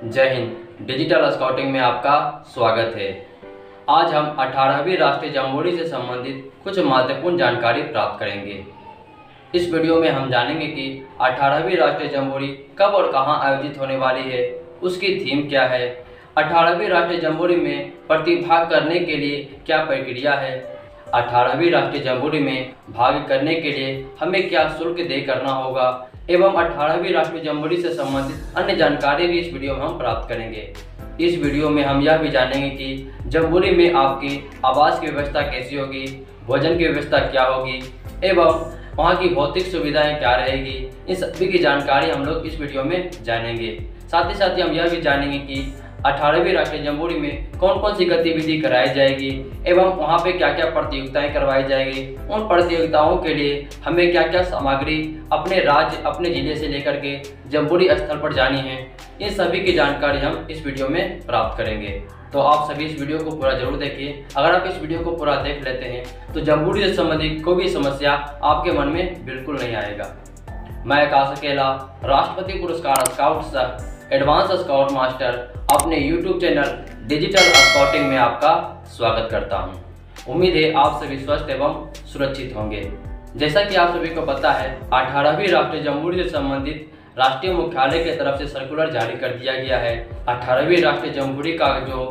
जय Hind. Digital scouting में आपका स्वागत है। आज हम 18वीं राष्ट्रीय जम्बोरी से संबंधित कुछ महत्वपूर्ण जानकारी प्राप्त करेंगे। इस वीडियो में हम जानेंगे कि 18वीं राष्ट्रीय जम्बोरी कब और कहाँ आयोजित होने वाली है, उसकी थीम क्या है 18वीं राष्ट्रीय जम्बोरी में प्रतिभाग करने के लिए क्या प्रक्रिया है 18वीं राष्ट्रीय जम्बोरी में भाग करने के लिए हमें क्या शुल्क दे करना होगा एवं 18वीं राष्ट्रीय जम्बोरी से संबंधित अन्य जानकारी भी इस वीडियो में हम प्राप्त करेंगे। इस वीडियो में हम यह भी जानेंगे कि जम्बोरी में आपकी आवास की व्यवस्था कैसी होगी, भोजन की व्यवस्था क्या होगी, एवं वहाँ की भौतिक सुविधाएँ क्या रहेगी, इन सभी की जानकारी हम लोग इस वीडियो में जानेंगे। साथ ही साथ ही हम यह भी जानेंगे कि अठारहवीं राष्ट्रीय जम्बोरी में कौन कौन सी गतिविधि कराई जाएगी एवं वहाँ पे क्या क्या प्रतियोगिताएँ करवाई जाएगी? उन प्रतियोगिताओं के लिए हमें क्या क्या सामग्री अपने राज्य, अपने ज़िले से लेकर के जम्बोरी स्थल पर जानी है? इन सभी की जानकारी हम इस वीडियो में प्राप्त करेंगे। तो आप सभी इस वीडियो को पूरा ज़रूर देखिए। अगर आप इस वीडियो को पूरा देख लेते हैं तो जम्बूरी से संबंधित कोई भी समस्या आपके मन में बिल्कुल नहीं आएगा। मैं आकाश अकेला, राष्ट्रपति पुरस्कार स्काउट सह एडवांस स्काउट मास्टर अपने यूट्यूब चैनल डिजिटल स्काउटिंग में आपका स्वागत करता हूँ। उम्मीद है आप सभी स्वस्थ एवं सुरक्षित होंगे। जैसा कि आप सभी को पता है, अठारहवीं राष्ट्रीय जम्बूरी से संबंधित राष्ट्रीय मुख्यालय की तरफ़ से सर्कुलर जारी कर दिया गया है। अठारहवीं राष्ट्रीय जम्बूरी का जो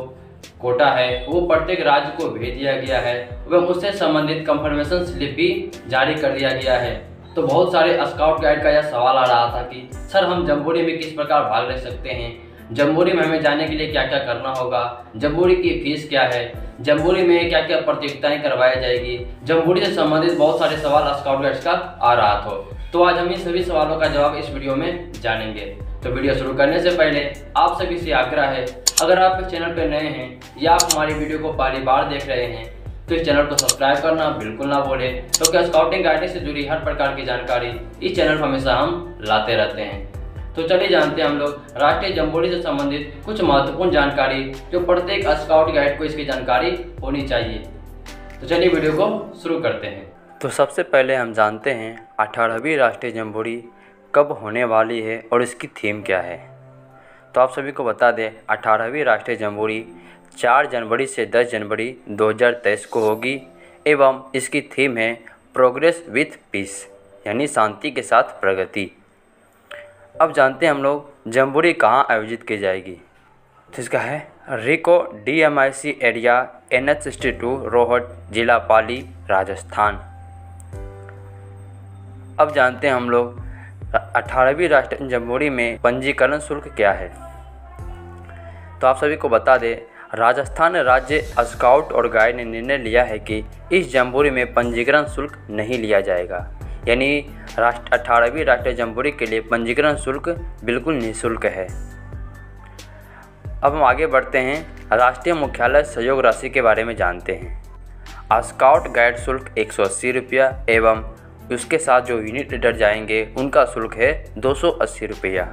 कोटा है, वो प्रत्येक राज्य को भेज दिया गया है। वह उससे संबंधित कंफर्मेशन स्लिप भी जारी कर दिया गया है। तो बहुत सारे स्काउट गाइड का यह सवाल आ रहा था कि, सर, हम जम्बूरी में किस प्रकार भाग ले सकते हैं? जम्बूरी में हमें जाने के लिए क्या क्या करना होगा? जम्बूरी की फ़ीस क्या है? जम्बूरी में क्या क्या प्रतियोगिताएँ करवाई जाएगी? जम्बूरी से संबंधित बहुत सारे सवाल स्काउट गाइड्स का आ रहा था। तो आज हम इन सभी सवालों का जवाब इस वीडियो में जानेंगे। तो वीडियो शुरू करने से पहले, आप सभी से आग्रह है, अगर आप इस चैनल पर नए हैं या आप हमारी वीडियो को पहली बार देख रहे हैं तो इस चैनल को सब्सक्राइब करना बिल्कुल ना भूलें, क्योंकि तो स्काउटिंग गाइडिंग से जुड़ी हर प्रकार की जानकारी इस चैनल पर हमेशा हम लाते रहते हैं। तो चलिए जानते हैं हम लोग, राष्ट्रीय जम्बोरी से संबंधित कुछ महत्वपूर्ण जानकारी जो प्रत्येक स्काउट गाइड को इसकी जानकारी होनी चाहिए। तो चलिए वीडियो को शुरू करते हैं। तो सबसे पहले हम जानते हैं अठारहवीं राष्ट्रीय जम्बोरी कब होने वाली है और इसकी थीम क्या है। तो आप सभी को बता दें, अठारहवीं राष्ट्रीय जम्बोरी चार जनवरी से दस जनवरी 2023 को होगी, एवं इसकी थीम है प्रोग्रेस विथ पीस, यानी शांति के साथ प्रगति। अब जानते हैं हम लोग जम्बूरी कहाँ आयोजित की जाएगी। तो इसका है RIICO DMIC area N H sixty two Rohat जिला पाली, राजस्थान। अब जानते हैं हम लोग अठारहवीं राष्ट्रीय जम्बूरी में पंजीकरण शुल्क क्या है। तो आप सभी को बता दें राजस्थान राज्य स्काउट और गाइड ने निर्णय लिया है कि इस जम्बूरी में पंजीकरण शुल्क नहीं लिया जाएगा। यानी राष्ट्र, अठारहवीं राष्ट्रीय जम्बूरी के लिए पंजीकरण शुल्क बिल्कुल निःशुल्क है। अब हम आगे बढ़ते हैं। राष्ट्रीय मुख्यालय सहयोग राशि के बारे में जानते हैं। स्काउट गाइड शुल्क एक सौ अस्सी रुपया एवं उसके साथ जो यूनिट लीडर जाएँगे, उनका शुल्क है दो सौ अस्सी रुपया।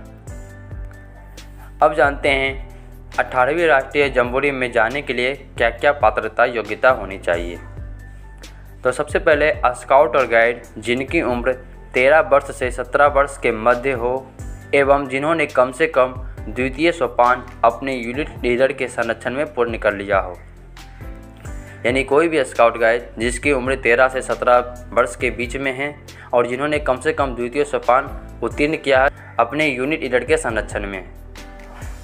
अब जानते हैं अठारहवीं राष्ट्रीय जम्बूरी में जाने के लिए क्या क्या पात्रता योग्यता होनी चाहिए? तो सबसे पहले स्काउट और गाइड, जिनकी उम्र 13 वर्ष से 17 वर्ष के मध्य हो, एवं जिन्होंने कम से कम द्वितीय सोपान अपने यूनिट लीडर के संरक्षण में पूर्ण कर लिया हो। यानी कोई भी स्काउट गाइड, जिसकी उम्र 13 से 17 वर्ष के बीच में है, और जिन्होंने कम से कम द्वितीय सोपान उत्तीर्ण किया है, अपने यूनिट लीडर के संरक्षण में।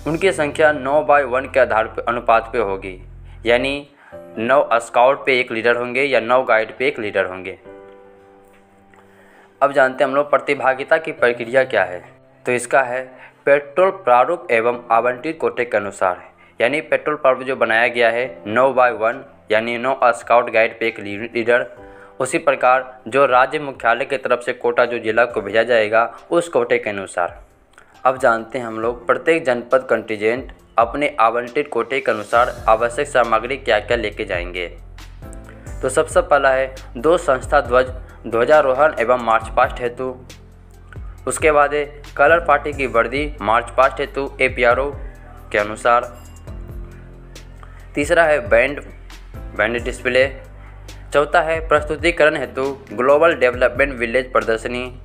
उनकी संख्या नौ बाय वन के आधार पर अनुपात पे होगी। यानी नौ स्काउट पे एक लीडर होंगे या नौ गाइड पे एक लीडर होंगे। अब जानते हैं हम लोग प्रतिभागिता की प्रक्रिया क्या है। तो इसका है, पेट्रोल प्रारूप एवं आवंटित कोटे के अनुसार। यानी पेट्रोल प्रारूप जो बनाया गया है, नौ बाय वन, यानी नौ स्काउट गाइड पे एक लीडर। उसी प्रकार जो राज्य मुख्यालय की तरफ़ से कोटा जो जिला को भेजा जाएगा, उस कोटे के अनुसार। अब जानते हैं हम लोग, प्रत्येक जनपद कंटीजेंट अपने आवंटित कोटे के अनुसार आवश्यक सामग्री क्या क्या लेके जाएँगे। तो सबसे पहला है, दो संस्था ध्वज, ध्वजारोहण एवं मार्च पास्ट हेतु। उसके बाद है, कलर पार्टी की वर्दी, मार्च पास्ट हेतु एपीआरओ के अनुसार। तीसरा है, बैंड बैंड डिस्प्ले। चौथा है, प्रस्तुतिकरण हेतु, ग्लोबल डेवलपमेंट विलेज प्रदर्शनी,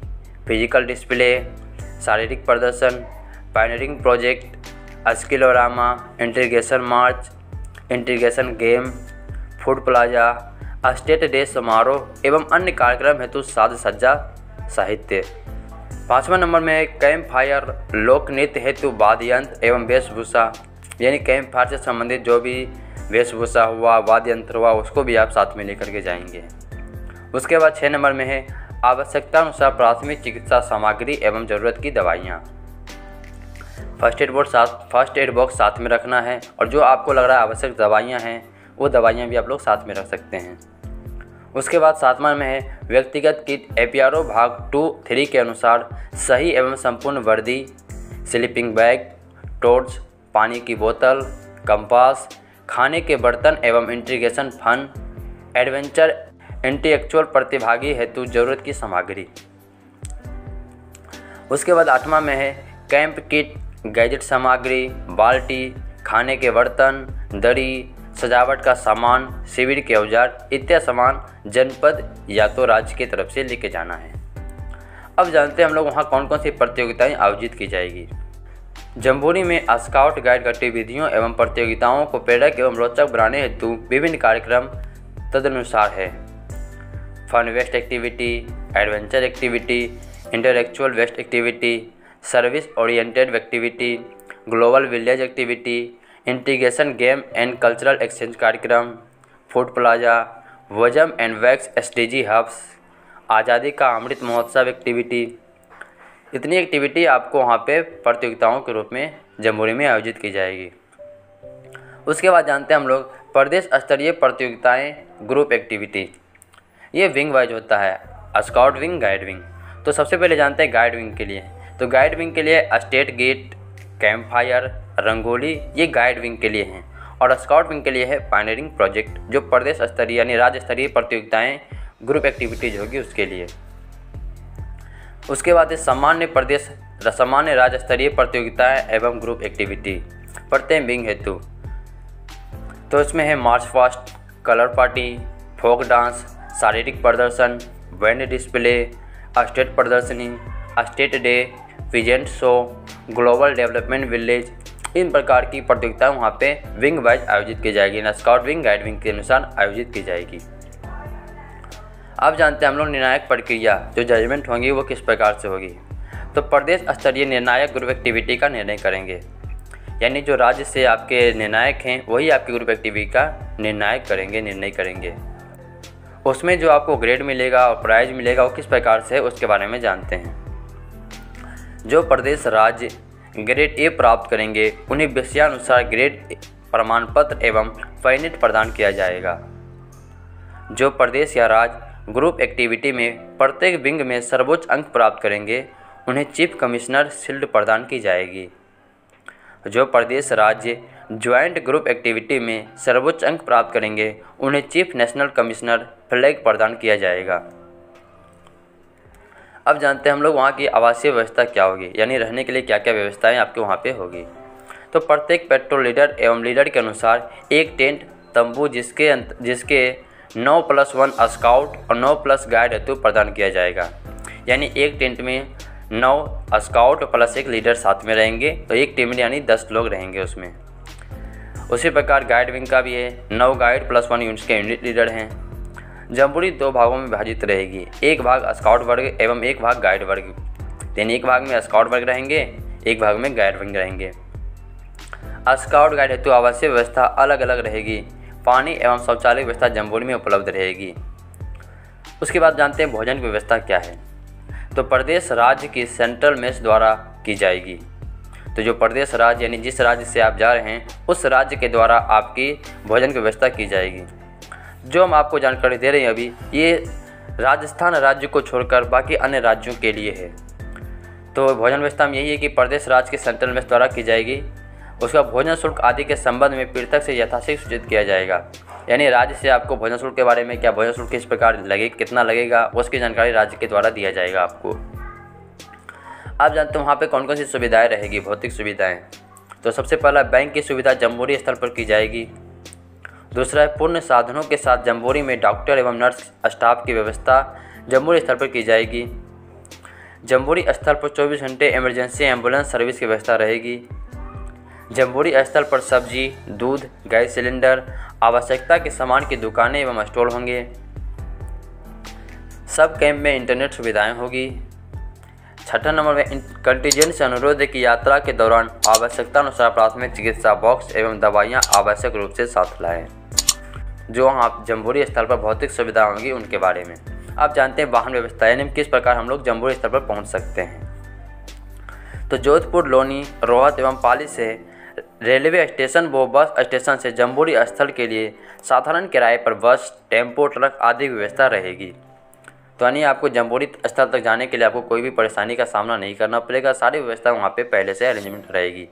फ़िज़िकल डिस्प्ले। शारीरिक प्रदर्शन pioneering project skillorama integration march integration game food plaza state day समारोह एवं अन्य कार्यक्रम हेतु साज सज्जा, साहित्य। पाँचवा नंबर में कैंप फायर लोक नृत्य हेतु वाद्य यंत्र एवं वेशभूषा, यानी कैंप फायर से संबंधित जो भी वेशभूषा हुआ, वाद्य यंत्र हुआ, उसको भी आप साथ में लेकर के जाएँगे। उसके बाद छः नंबर में है आवश्यकता अनुसार प्राथमिक चिकित्सा सामग्री एवं ज़रूरत की दवाइयाँ। फ़र्स्ट एड बॉक्स साथ फ़र्स्ट एड बॉक्स साथ में रखना है और जो आपको लग रहा है आवश्यक दवाइयाँ हैं, वो दवाइयाँ भी आप लोग साथ में रख सकते हैं। उसके बाद सातवां में है, व्यक्तिगत किट एपियारो भाग टू थ्री के अनुसार सही एवं संपूर्ण वर्दी, स्लीपिंग बैग, टोर्च, पानी की बोतल, कंपास, खाने के बर्तन एवं इंटीग्रेशन फन, एडवेंचर इंटेलेक्चुअल प्रतिभागी हेतु ज़रूरत की सामग्री। उसके बाद आठवां में है, कैंप किट, गैजेट सामग्री, बाल्टी, खाने के बर्तन, दरी, सजावट का सामान, शिविर के औज़ार इत्यादि सामान जनपद या तो राज्य की तरफ़ से लेके जाना है। अब जानते हैं हम लोग वहाँ कौन कौन सी प्रतियोगिताएँ आयोजित की जाएगी। जम्बूरी में स्काउट गाइड गतिविधियों एवं प्रतियोगिताओं को प्रेरक एवं रोचक बनाने हेतु विभिन्न कार्यक्रम तदनुसार है। Fun quest activity adventure activity intellectual quest activity service oriented activity global village activity integration game and cultural exchange कार्यक्रम फ़ूड प्लाजा वजम एंड वैक्स एस हब्स आज़ादी का अमृत महोत्सव एक्टिविटी इतनी एक्टिविटी आपको वहाँ पे प्रतियोगिताओं के रूप में जम्बूरी में आयोजित की जाएगी। उसके बाद जानते हैं हम लोग प्रदेश स्तरीय प्रतियोगिताएँ ग्रुप एक्टिविटी ये विंग वाइज होता है स्काउट विंग गाइड विंग तो सबसे पहले जानते हैं गाइड विंग के लिए। तो गाइड विंग के लिए state gate camp fire rangoli, ये गाइड विंग के लिए हैं। और स्काउट विंग के लिए है पायनरिंग प्रोजेक्ट जो प्रदेश स्तरीय यानी राज्य स्तरीय प्रतियोगिताएँ ग्रुप एक्टिविटीज़ होगी उसके लिए। उसके बाद है सामान्य प्रदेश, सामान्य राज्य स्तरीय प्रतियोगिताएँ एवं ग्रुप एक्टिविटी प्रत्येक विंग हेतु। तो इसमें है march past colour party folk dance शारीरिक प्रदर्शन बैंड डिस्प्ले स्टेट प्रदर्शनी स्टेट डे विजेंट शो, ग्लोबल डेवलपमेंट विलेज, इन प्रकार की प्रतियोगिताएँ वहाँ पे विंग वाइज आयोजित की जाएगी। ना स्काउट विंग, गाइड विंग के अनुसार आयोजित की जाएगी। अब जानते हैं हम लोग निर्णायक प्रक्रिया, जो जजमेंट होंगी वो किस प्रकार से होगी? तो प्रदेश स्तरीय निर्णायक ग्रुप एक्टिविटी का निर्णय करेंगे। यानी जो राज्य से आपके निर्णायक हैं, वही आपकी ग्रुप एक्टिविटी का निर्णायक करेंगे, निर्णय करेंगे। उसमें जो आपको ग्रेड मिलेगा और प्राइज मिलेगा, वो किस प्रकार से है, उसके बारे में जानते हैं। जो प्रदेश राज्य ग्रेड ए प्राप्त करेंगे, उन्हें विषयानुसार ग्रेड प्रमाण पत्र एवं पैनेट प्रदान किया जाएगा। जो प्रदेश या राज्य ग्रुप एक्टिविटी में प्रत्येक विंग में सर्वोच्च अंक प्राप्त करेंगे, उन्हें चीफ कमिश्नर शील्ड प्रदान की जाएगी। जो प्रदेश राज्य ज्वाइंट ग्रुप एक्टिविटी में सर्वोच्च अंक प्राप्त करेंगे, उन्हें चीफ नेशनल कमिश्नर फ्लैग प्रदान किया जाएगा। अब जानते हैं हम लोग वहाँ की आवासीय व्यवस्था क्या होगी, यानी रहने के लिए क्या क्या व्यवस्थाएँ आपके वहाँ पे होगी। तो प्रत्येक पेट्रोल लीडर एवं लीडर के अनुसार एक टेंट, तंबू जिसके जिसके नौ प्लस वन स्काउट और नौ प्लस गाइड हेतु प्रदान किया जाएगा। यानी एक टेंट में नौ स्काउट प्लस एक लीडर साथ में रहेंगे तो एक टीम यानी दस लोग रहेंगे उसमें। उसी प्रकार गाइड विंग का भी है। नौ गाइड प्लस वन यूनिट्स के यूनिट लीडर हैं। जम्बूरी दो भागों में विभाजित रहेगी। एक भाग स्काउट वर्ग एवं एक भाग गाइड वर्ग। यानी एक भाग में स्काउट वर्ग रहेंगे, एक भाग में गाइड वर्ग रहेंगे। स्काउट गाइड हेतु आवासीय व्यवस्था अलग अलग रहेगी। पानी एवं शौचालय व्यवस्था जम्बूरी में उपलब्ध रहेगी। उसके बाद जानते हैं भोजन की व्यवस्था क्या है। तो प्रदेश राज्य की सेंट्रल मेस द्वारा की जाएगी। तो जो प्रदेश राज्य यानी जिस राज्य से आप जा रहे हैं, उस राज्य के द्वारा आपकी भोजन की व्यवस्था की जाएगी। जो हम आपको जानकारी दे रहे हैं अभी, ये राजस्थान राज्य को छोड़कर बाकी अन्य राज्यों के लिए है। तो भोजन व्यवस्था में यही है कि प्रदेश राज्य के सेंट्रल मेस द्वारा की जाएगी। उसका भोजन शुल्क आदि के संबंध में पृथक से यथाशीघ्र सूचित किया जाएगा। यानी राज्य से आपको भोजन शुल्क के बारे में क्या भोजन शुल्क किस प्रकार लगे, कितना लगेगा, उसकी जानकारी राज्य के द्वारा दिया जाएगा आपको। आप जानते हो वहाँ पर कौन कौन सी सुविधाएँ रहेगी, भौतिक सुविधाएँ। तो सबसे पहला, बैंक की सुविधा जम्बूरी स्थल पर की जाएगी। दूसरा है, पूर्ण साधनों के साथ जम्बूरी में डॉक्टर एवं नर्स स्टाफ की व्यवस्था जम्बोरी स्थल पर की जाएगी। जम्बोरी स्थल पर 24 घंटे इमरजेंसी एंबुलेंस सर्विस की व्यवस्था रहेगी। जम्बूरी स्थल पर सब्ज़ी, दूध, गैस सिलेंडर आवश्यकता के सामान की दुकानें एवं स्टॉल होंगे। सब कैंप में इंटरनेट सुविधाएँ होगी। छठा नंबर में कंटीजेंट से अनुरोध है कि यात्रा के दौरान आवश्यकता अनुसार प्राथमिक चिकित्सा बॉक्स एवं दवाइयाँ आवश्यक रूप से साथ लाएँ, जो आप जम्बूरी स्थल पर भौतिक सुविधा होंगी उनके बारे में। आप जानते हैं वाहन व्यवस्था, यानी किस प्रकार हम लोग जम्बूरी स्थल पर पहुँच सकते हैं। तो जोधपुर, लोनी, रोहत एवं पाली से रेलवे स्टेशन, व बस स्टेशन से जम्बूरी स्थल के लिए साधारण किराए पर बस, टेंपो, ट्रक आदि व्यवस्था रहेगी। तो यानी आपको जम्बूरी स्थल तक जाने के लिए आपको कोई भी परेशानी का सामना नहीं करना पड़ेगा। सारी व्यवस्था वहाँ पे पहले से अरेंजमेंट रहेगी।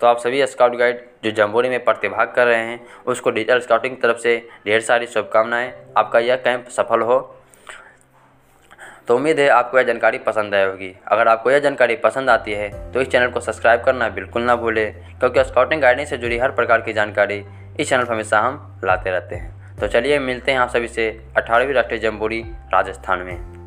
तो आप सभी स्काउट गाइड जो जम्बूरी में प्रतिभाग कर रहे हैं, उसको डिजिटल स्काउटिंग तरफ़ से ढेर सारी शुभकामनाएँ। आपका यह कैंप सफल हो। तो उम्मीद है आपको यह जानकारी पसंद आई होगी। अगर आपको यह जानकारी पसंद आती है तो इस चैनल को सब्सक्राइब करना बिल्कुल ना भूलें, क्योंकि स्काउटिंग गाइडिंग से जुड़ी हर प्रकार की जानकारी इस चैनल पर हमेशा हम लाते रहते हैं। तो चलिए मिलते हैं आप सभी से अठारहवीं राष्ट्रीय जम्बूरी राजस्थान में।